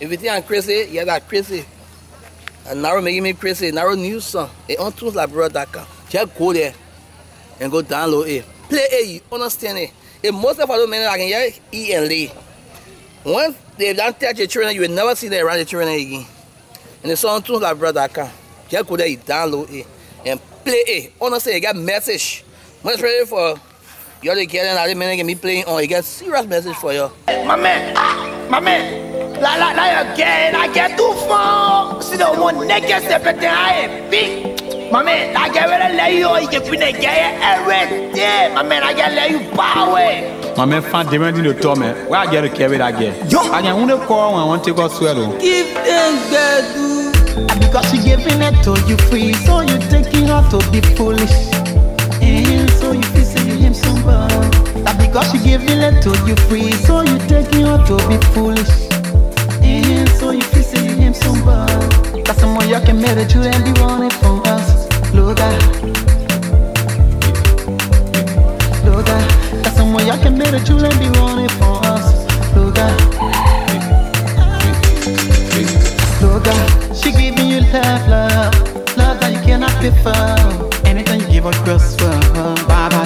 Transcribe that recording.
If you think I'm crazy, yeah, that's crazy. And Naro making me crazy. Naro new song. It on tuneslibrary.com. Just go there and go download it. Play it, you understand it. If most of us men I can hear eat and lay. Once they don't touch your children, you will never see them around your children again. And it's on tuneslibrary.com. Just go there, you download it and play it. Understand, you got message. When ready for you all to get in, all the men can be playing on, you get serious message for you. My man, my man. La la la again, I get too far. See the one naked step I big. My man, I get ready to let you you can put the gay everything. My man, I get let you power. My man fan demanding the tour man. Where I get to carry that again? Yo. I can only call when I want to take us swallow. Give thanks, God. Because she giving it to you free, so you taking her to be foolish. And so you feel say you him somebody. That because she giving it to you free, so you taking her to be foolish. Someone you can marry and be running from us. Look at. That's someone you can marry to and be running from us. Look at. She giving you love, love, love that you cannot pay for. Anything you give her, trust for her. Baba, she